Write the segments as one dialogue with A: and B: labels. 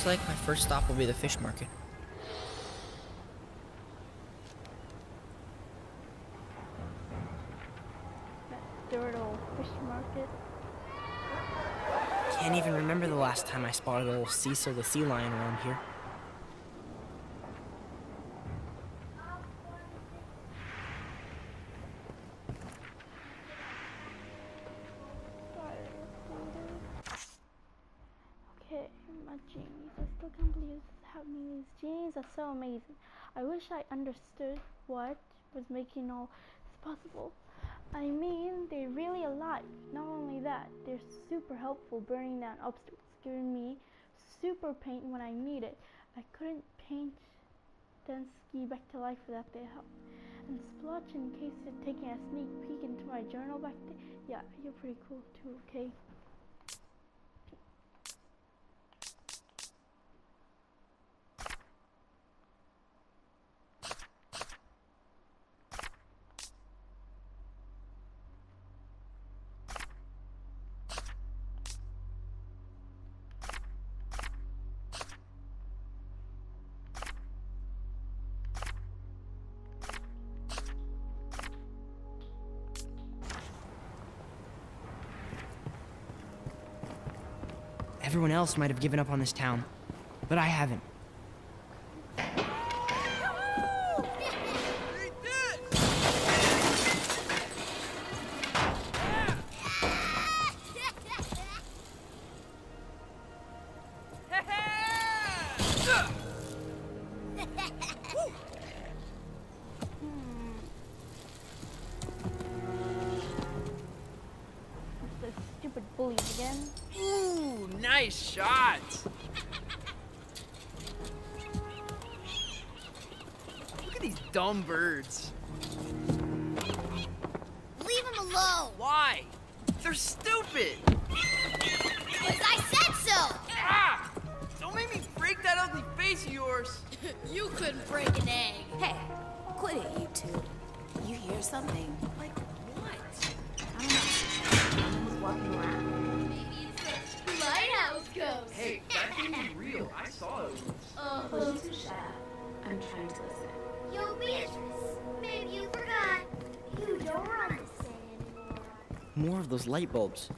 A: Looks like my first stop will be the fish market.
B: That dirt old fish market.
A: Can't even remember the last time I spotted a little Cecil the sea lion around here.
B: Okay, my genies. I still can't believe this is happening. These genies are amazing. I wish I understood what was making all this possible. I mean, they're really alive. Not only that, they're super helpful burning down obstacles, giving me super paint when I need it. I couldn't paint Denska back to life without their help. And Splotch, in case you're taking a sneak peek into my journal back there, yeah, you're pretty cool too, okay?
A: Everyone else might have given up on this town, but I haven't.
B: Stupid bullies again.
C: Ooh, nice shot. Look at these dumb birds.
D: Leave them alone!
C: Why? They're stupid.
D: Because I said so!
C: Ah! Don't make me break that ugly face of yours.
D: You couldn't break an egg.
E: Hey, quit it, you two. You hear something?
C: Like what?
E: I don't know. Someone was walking around.
D: Maybe it's a lighthouse ghost.
C: Hey, that thing was real. I saw it.
D: Uh,
E: Will you two shut up? I'm trying to listen.
D: Yo, Beatrice, maybe you forgot. You don't run this thing anymore.
A: More of those light bulbs.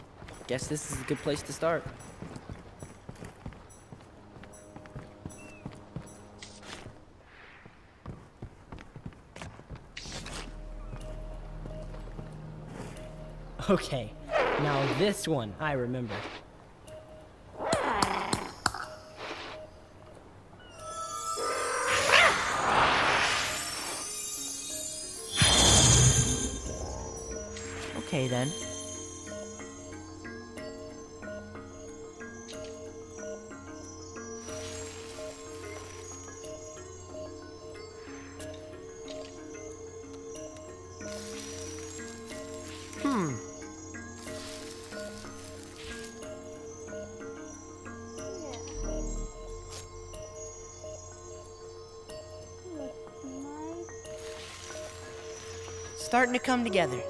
A: Guess this is a good place to start. Okay, now this one I remember. Okay then. Hmm.
B: Yeah.
A: Starting to come together.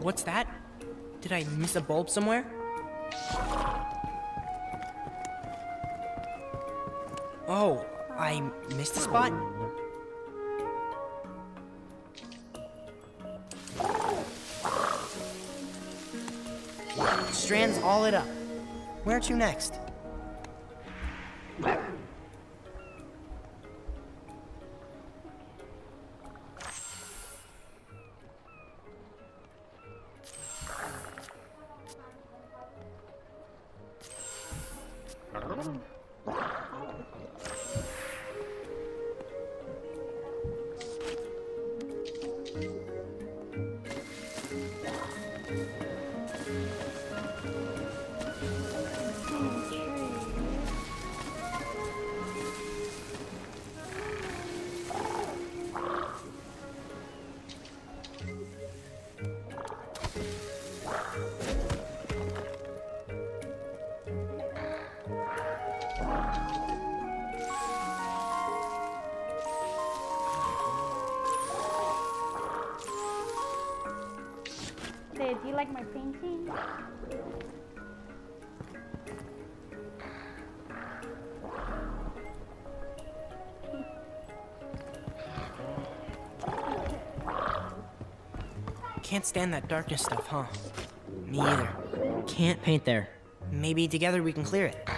A: What's that? Did I miss a bulb somewhere? Oh, I missed a spot? Strands all lit up. Where to next?
B: Do you like my painting?
A: Can't stand that darkness stuff, huh? Me either.
D: Can't paint there.
A: Maybe together we can clear it.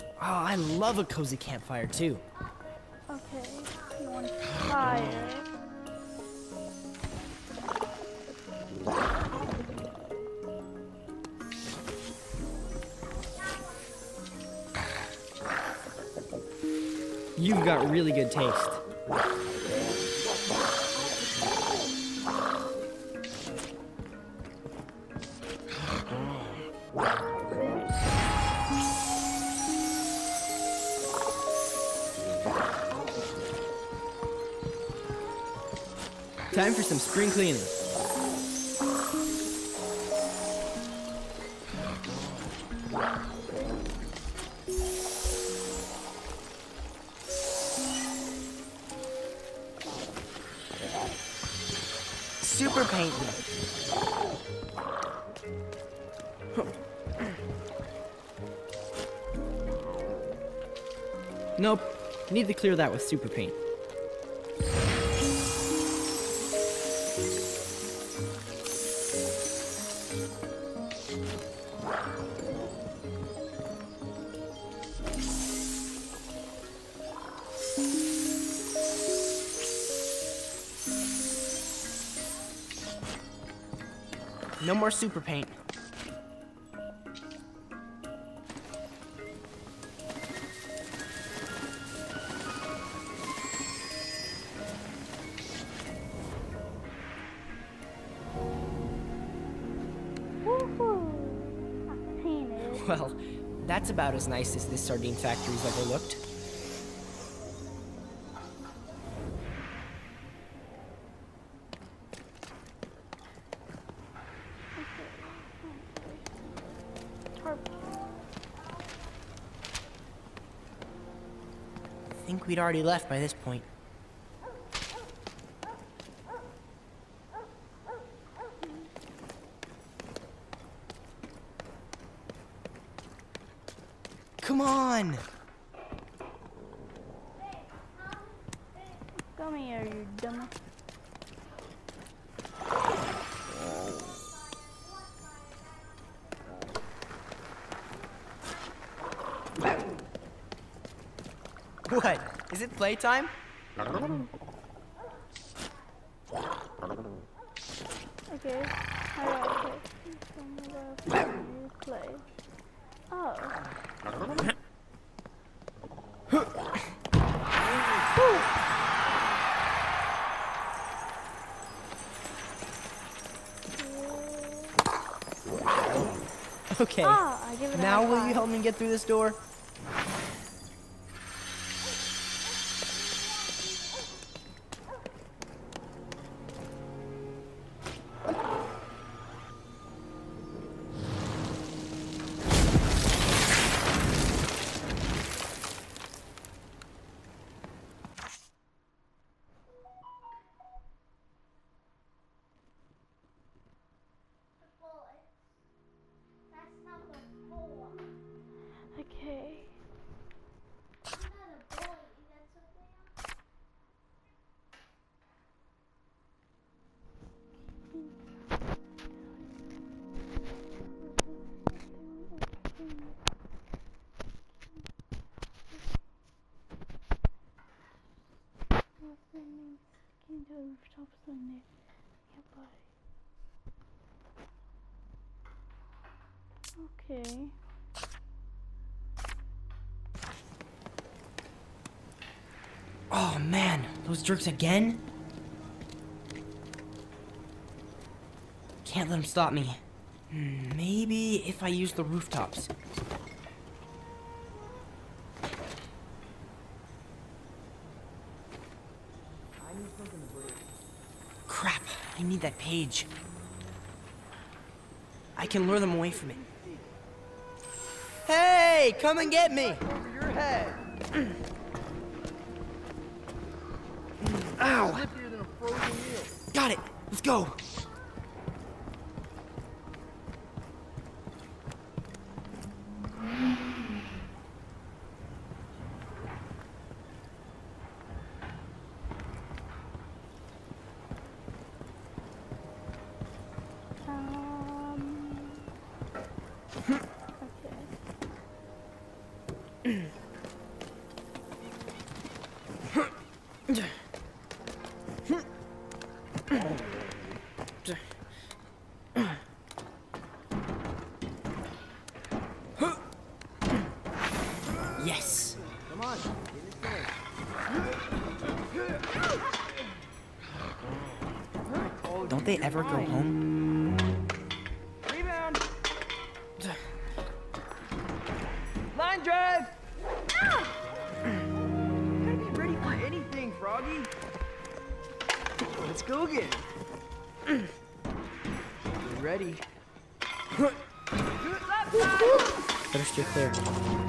A: Oh, I love a cozy campfire too.
B: Okay, you want fire.
D: You've got really good taste. Time for some spring cleaning.
A: Super paint me.
D: Nope. Need to clear that with super paint.
A: No more super paint.
B: Woohoo! I painted.
A: Well, that's about as nice as this sardine factory's ever looked. We'd already left by this point. Come on!
B: Come here, you dummy.
A: What? Is it playtime?
B: Okay. Alright, okay. Play. Oh.
A: Okay.
B: Ah, I give it a
A: now will you help me get through this door?
B: To the rooftops when they're nearby. Okay.
A: Oh man, those jerks again? Can't let them stop me. Hmm, maybe if I use the rooftops. need that page. I can lure them away from it. Hey, come and get me!
C: Over your head!
A: Ow! Got it! Let's go!
C: 嗯。Skogan. Ready.
A: Better stay clear.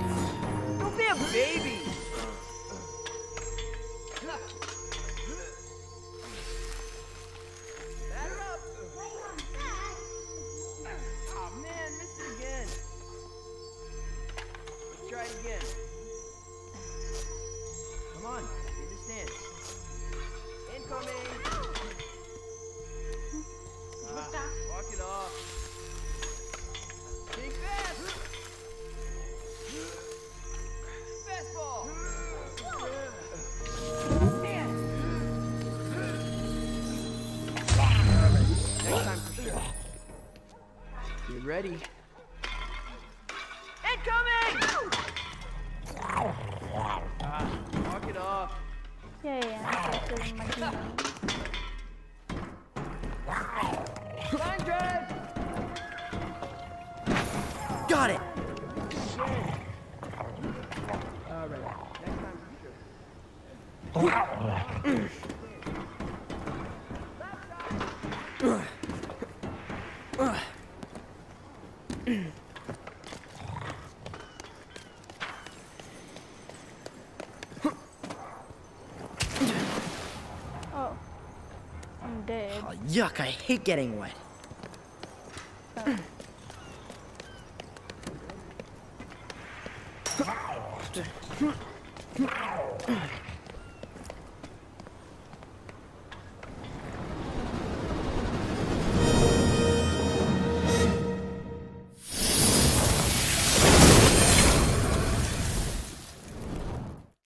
C: security. Incoming! Ah, knock it off.
B: Yeah, yeah,
C: I'm
A: Got it!
C: Alright, next time for sure.
B: Oh. good.
A: Oh, yuck, I hate getting wet. Oh.